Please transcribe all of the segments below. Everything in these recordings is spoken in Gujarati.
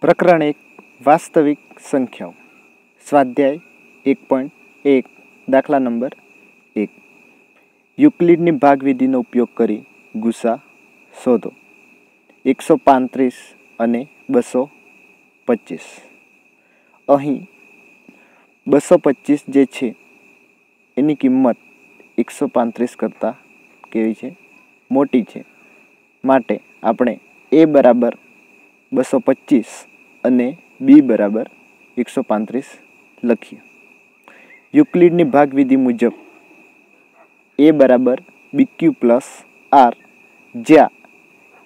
પ્રકરણ એક વાસ્તવિક સંખ્યાઓ. સ્વાધ્યાય એક પોઈન્ટ એક, દાખલા નંબર એક. યુક્લિડની ભાગવિધિનો ઉપયોગ કરી ગુસા શોધો. એકસો પાંત્રીસ અને બસો પચીસ. અહીં બસો પચીસ જે છે, એની કિંમત એકસો પાંત્રીસ કરતાં કેવી છે? મોટી છે. માટે આપણે એ બરાબર બસો પચીસ અને બી બરાબર એકસો પાંત્રીસ લખીએ યુક્લિડની ભાગવિધિ મુજબ એ બરાબર બીક્યુ પ્લસ આર જ્યાં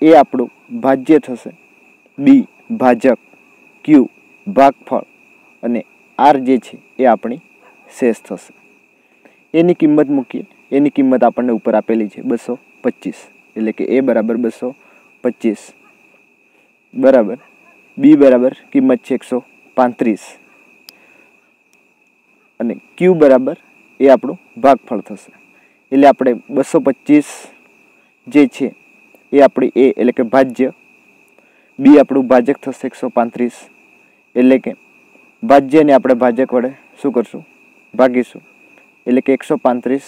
એ આપણું ભાજ્ય થશે. બી ભાજક, ક્યુ ભાગફળ અને આર જે છે એ આપણી શેષ થશે. એની કિંમત મૂકીએ. એની કિંમત આપણને ઉપર આપેલી છે બસો પચીસ એટલે કે એ બરાબર બસો પચીસ બરાબર. બી બરાબર, કિંમત છે એકસો પાંત્રીસ. અને ક્યુ બરાબર, એ આપણું ભાગફળ થશે. એટલે આપણે બસો પચીસ જે છે, એ આપણી એ એટલે કે ભાજ્ય. બી આપણું ભાજક થશે એકસો પાંત્રીસ. એટલે કે ભાજ્યને આપણે ભાજક વડે શું કરશું? ભાગીશું. એટલે કે એકસો પાંત્રીસ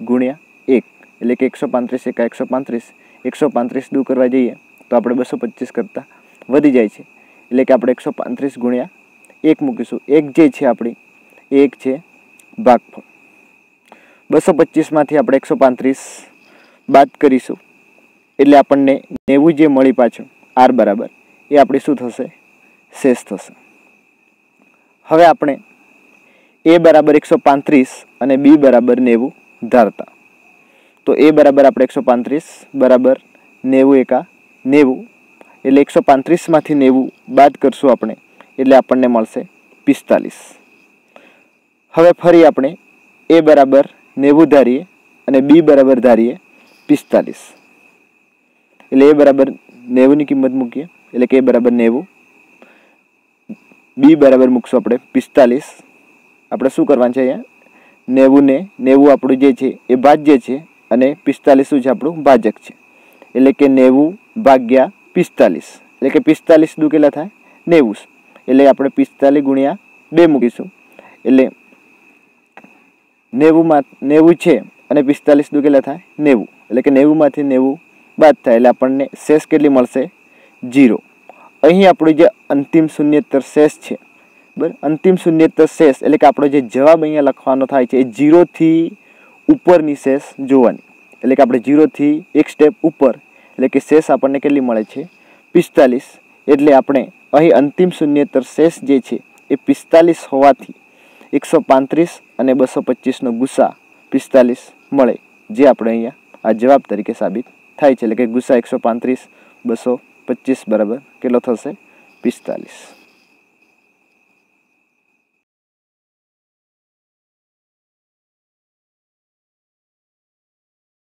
ગુણ્યા એક. એટલે કે એકસો પાંત્રીસ એકા એકસો પાંત્રીસ. એકસો પાંત્રીસ દૂર કરવા જઈએ. તો આપણે બસો પચીસ કરતાં વધી જાય છે. એટલે કે આપણે એકસો પાંત્રીસ ગુણ્યા એક મૂકીશું. એક જે છે આપણી એક છે ભાગફળ. બસો પચીસમાંથી આપણે એકસો પાંત્રીસ બાદ કરીશું. એટલે આપણને નેવું જે મળી પાછું, આર બરાબર, એ આપણી શું થશે? શેષ થશે. હવે આપણે એ બરાબર એકસો પાંત્રીસ અને બી બરાબર નેવું ધારતા. તો એ બરાબર આપણે એકસો પાંત્રીસ બરાબર નેવું એકા નેવું. એટલે એકસો પાંત્રીસમાંથી નેવું બાદ કરશું આપણે. એટલે આપણને મળશે પિસ્તાલીસ. હવે ફરી આપણે એ બરાબર નેવું ધારીએ અને બી બરાબર ધારીએ પિસ્તાલીસ. એટલે એ બરાબર નેવુંની કિંમત મૂકીએ. એટલે કે એ બરાબર નેવું. બી બરાબર મૂકશું આપણે પિસ્તાલીસ. આપણે શું કરવાનું છે અહીંયા? નેવું ને નેવું આપણું જે છે એ ભાજ્ય છે અને પિસ્તાલીસ શું છે આપણું ભાજક છે. એટલે કે નેવું ભાગ્યા પિસ્તાલીસ. એટલે કે પિસ્તાલીસ દુ કેટલા થાય? નેવું એટલે આપણે પિસ્તાલીસ ગુણ્યા બે મૂકીશું. એટલે નેવુંમાં નેવું છે અને પિસ્તાલીસ દુ કેટલા થાય? નેવું. એટલે કે નેવુંમાંથી નેવું બાદ થાય. એટલે આપણને શેષ કેટલી મળશે? જીરો અહીં આપણું જે અંતિમ શૂન્યતર શેષ છે, બરાબર? અંતિમ શૂન્યતર શેષ એટલે કે આપણો જે જવાબ અહીંયા લખવાનો થાય છે એ જીરોથી ઉપરની શેષ જોવાની. એટલે કે આપણે જીરોથી એક સ્ટેપ ઉપર એટલે કે શેષ આપણને કેટલી મળે છે? પિસ્તાલીસ. એટલે આપણે અહીં અંતિમ શૂન્યતર શેષ જે છે, એ પિસ્તાલીસ હોવાથી એકસો પાંત્રીસ અને બસો પચીસનો ગુસ્સા પિસ્તાલીસ મળે, જે આપણે અહીંયા આ જવાબ તરીકે સાબિત થાય છે. એટલે કે ગુસ્સા એકસો પાંત્રીસ, બસો પચીસ બરાબર કેટલો થશે? પિસ્તાલીસ.